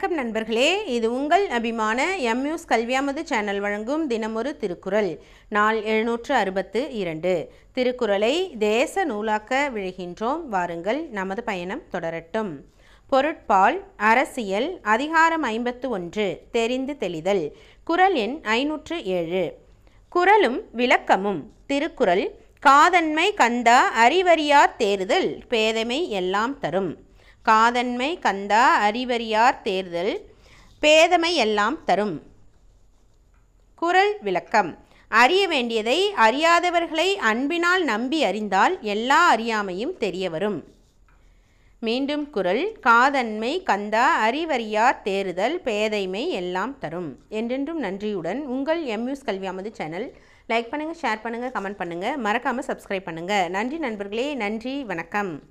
வணக்கம் நண்பர்களே. இது உங்கள் அபிமான எம்யூஸ் கல்வியாமது சேனல் வழங்கும் தினமொரு திருக்குறள். நாள் எழுநூற்று அறுபத்து இரண்டு. திருக்குறளை தேச நூலாக்க விழுகின்றோம். வாருங்கள் நமது பயணம் தொடரட்டும். பொருட்பால் அரசியல் அதிகாரம் ஐம்பத்து ஒன்று. தெரிந்து தெளிதல். குறள் எண் ஐநூற்று ஏழு. குறளும் விளக்கமும். திருக்குறள் காதன்மை கந்தா அறிவறியா தேறுதல் பேதைமை எல்லாம் தரும். காதன்மை கந்தா அறிவறியார் தேர்தல் பேதமை எல்லாம் தரும். குரல் விளக்கம். அறிய வேண்டியதை அறியாதவர்களை அன்பினால் நம்பி அறிந்தால் எல்லா அறியாமையும் தெரிய வரும். மீண்டும் குரல். காதன்மை கந்தா அறிவறியார் தேறுதல் பேதைமை எல்லாம் தரும். என்றென்றும் நன்றியுடன் உங்கள் எம்யூஸ் கல்வியாமது சேனல். லைக் பண்ணுங்கள் ஷேர் பண்ணுங்கள் கமெண்ட் பண்ணுங்கள் மறக்காமல் சப்ஸ்கிரைப் பண்ணுங்கள் நன்றி நண்பர்களே நன்றி வணக்கம்.